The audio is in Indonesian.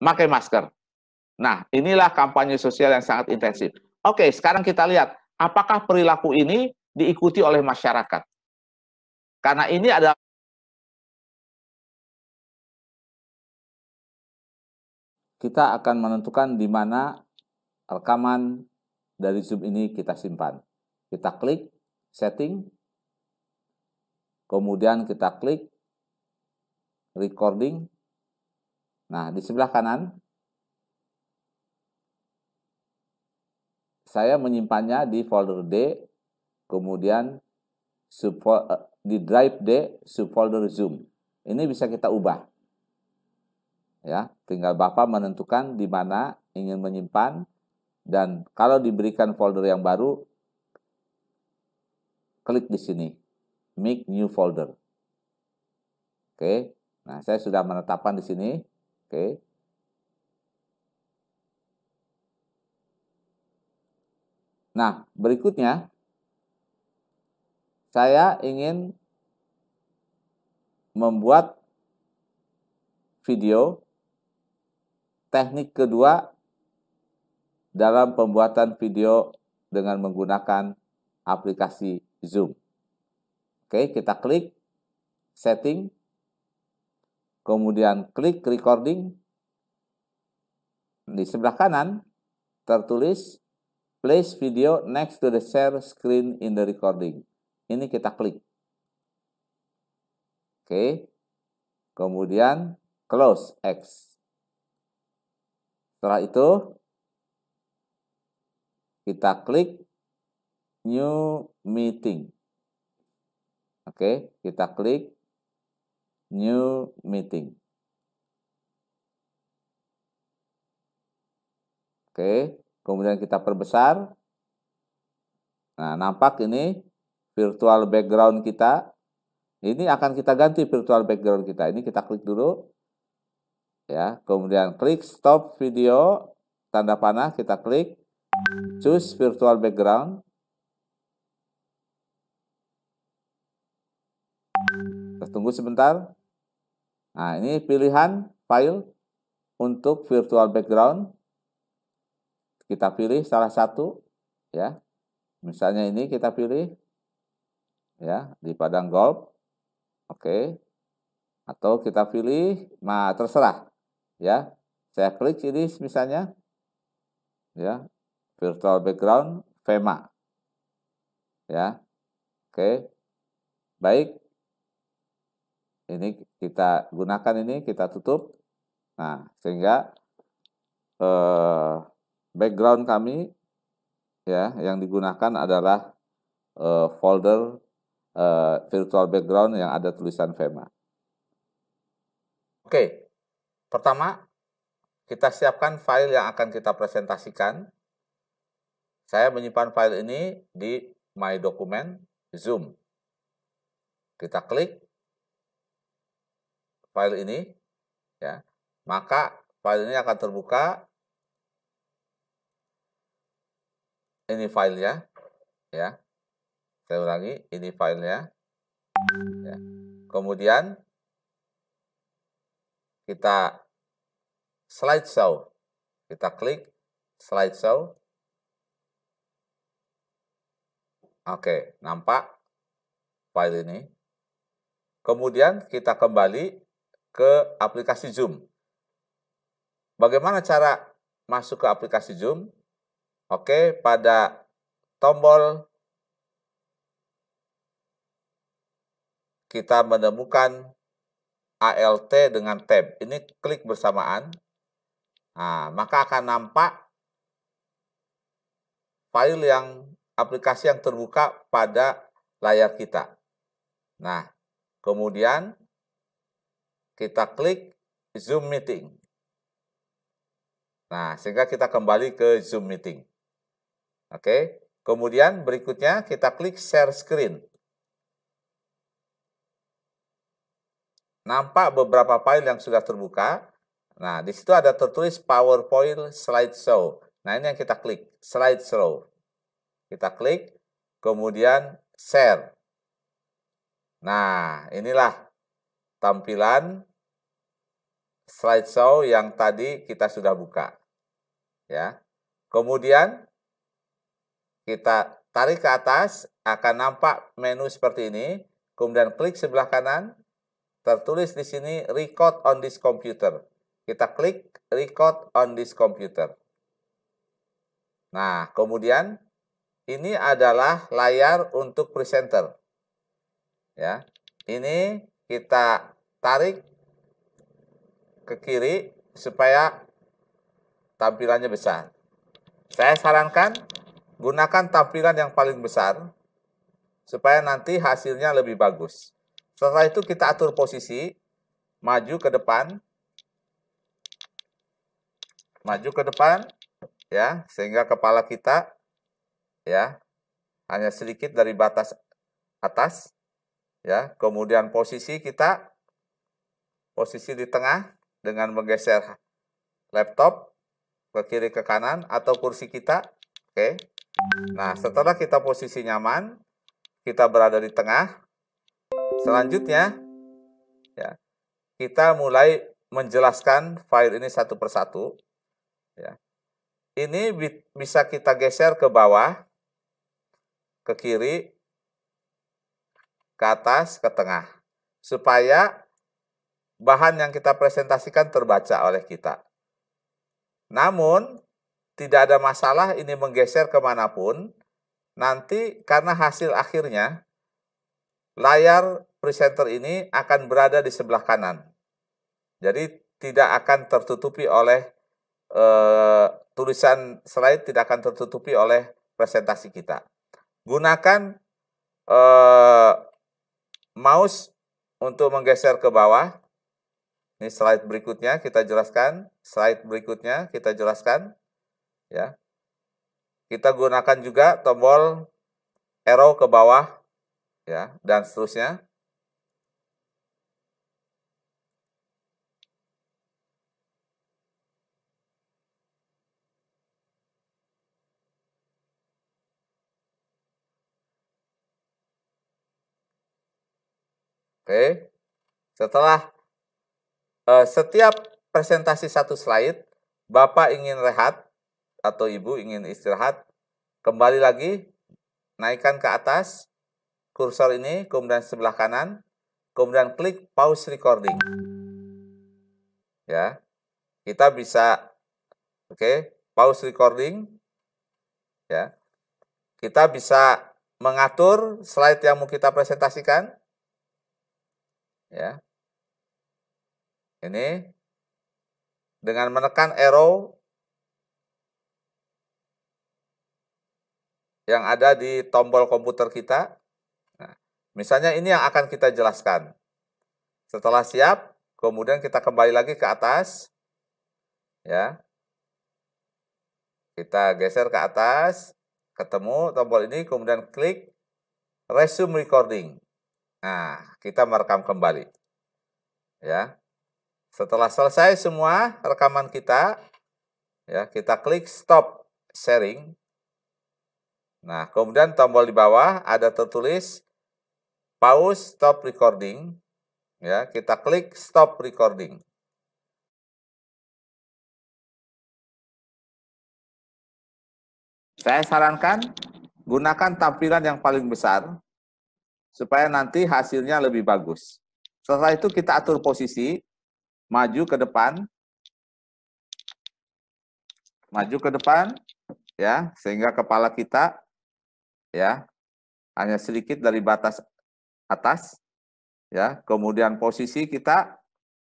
pakai masker. Nah, inilah kampanye sosial yang sangat intensif. Oke, sekarang kita lihat apakah perilaku ini diikuti oleh masyarakat. Karena ini adalah kita akan menentukan di mana rekaman dari Zoom ini kita simpan. Kita klik setting, kemudian kita klik recording. Nah, di sebelah kanan saya menyimpannya di folder D, kemudian eh, di drive D subfolder Zoom. Ini bisa kita ubah. Ya, tinggal Bapak menentukan di mana ingin menyimpan dan kalau diberikan folder yang baru klik di sini make new folder. Oke. Nah, saya sudah menetapkan di sini. Oke. Nah, berikutnya saya ingin membuat video teknik kedua dalam pembuatan video dengan menggunakan aplikasi Zoom. Oke, kita klik setting, kemudian klik recording. Di sebelah kanan tertulis place video next to the share screen in the recording. Ini kita klik. Oke. Kemudian close X. Setelah itu kita klik new meeting. Oke, kita klik New Meeting. Oke, kemudian kita perbesar. Nah, nampak ini virtual background kita. Ini akan kita ganti virtual background kita. Ini kita klik dulu. Ya, kemudian klik stop video, tanda panah kita klik choose virtual background. Kita tunggu sebentar. Nah, ini pilihan file untuk virtual background. Kita pilih salah satu ya. Misalnya ini kita pilih ya di padang golf. Oke. Atau kita pilih nah terserah ya. Saya klik ini misalnya ya virtual background Vema. Ya. Oke. Baik, ini kita gunakan ini kita tutup. Nah sehingga eh, background kami ya yang digunakan adalah eh, folder eh, virtual background yang ada tulisan Vema. Oke pertama kita siapkan file yang akan kita presentasikan. Saya menyimpan file ini di My Document Zoom. Kita klik file ini, ya, maka file ini akan terbuka. Ini filenya, ya. Saya ulangi, ini filenya. Ya. Kemudian kita slideshow. Kita klik slideshow. Oke, nampak file ini. Kemudian kita kembali ke aplikasi Zoom. Bagaimana cara masuk ke aplikasi Zoom? Oke, pada tombol kita menemukan ALT dengan tab. Ini klik bersamaan. Nah, maka akan nampak file yang aplikasi yang terbuka pada layar kita. Nah, kemudian kita klik Zoom Meeting. Nah, sehingga kita kembali ke Zoom Meeting. Oke, kemudian berikutnya kita klik Share Screen. Nampak beberapa file yang sudah terbuka. Nah, di situ ada tertulis PowerPoint Slideshow. Nah, ini yang kita klik, Slideshow. Kita klik, kemudian Share. Nah, inilah tampilan slideshow yang tadi kita sudah buka. Ya. Kemudian kita tarik ke atas, akan nampak menu seperti ini. Kemudian klik sebelah kanan, tertulis di sini record on this computer. Kita klik record on this computer. Nah, kemudian ini adalah layar untuk presenter. Ya. Ini kita tarik ke kiri supaya tampilannya besar. Saya sarankan gunakan tampilan yang paling besar supaya nanti hasilnya lebih bagus. Setelah itu kita atur posisi, maju ke depan, maju ke depan, ya, sehingga kepala kita, ya, hanya sedikit dari batas atas, ya. Kemudian posisi kita, posisi di tengah dengan menggeser laptop ke kiri ke kanan atau kursi kita, oke. Nah, setelah kita posisi nyaman, kita berada di tengah. Selanjutnya, ya, kita mulai menjelaskan file ini satu persatu. Ya. Ini bisa kita geser ke bawah, ke kiri, ke atas, ke tengah. Supaya bahan yang kita presentasikan terbaca oleh kita. Namun, tidak ada masalah ini menggeser ke mana pun. Nanti karena hasil akhirnya, layar presenter ini akan berada di sebelah kanan. Jadi tidak akan tertutupi oleh uh, tulisan slide tidak akan tertutupi oleh presentasi kita. Gunakan uh, mouse untuk menggeser ke bawah. Ini slide berikutnya kita jelaskan, slide berikutnya kita jelaskan ya. Kita gunakan juga tombol arrow ke bawah ya dan seterusnya. Oke. Setelah uh, setiap presentasi satu slide, Bapak ingin rehat atau Ibu ingin istirahat, kembali lagi, naikkan ke atas kursor ini, kemudian sebelah kanan, kemudian klik pause recording. Ya. Kita bisa oke, okay, pause recording. Ya. Kita bisa mengatur slide yang mau kita presentasikan ya. Ini dengan menekan arrow yang ada di tombol komputer kita. Nah, misalnya ini yang akan kita jelaskan. Setelah siap, kemudian kita kembali lagi ke atas. Ya. Kita geser ke atas, ketemu tombol ini, kemudian klik resume recording. Nah, kita merekam kembali. Ya. Setelah selesai semua rekaman kita, ya, kita klik stop sharing. Nah, kemudian tombol di bawah ada tertulis pause stop recording. Ya, kita klik stop recording. Saya sarankan gunakan tampilan yang paling besar supaya nanti hasilnya lebih bagus. Setelah itu kita atur posisi, maju ke depan, maju ke depan, ya, sehingga kepala kita, ya, hanya sedikit dari batas atas, ya. Kemudian posisi kita